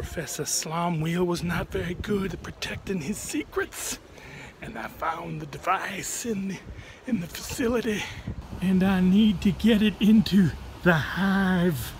Professor Slomwheel was not very good at protecting his secrets. And I found the device in the, in the facility. And I need to get it into the hive.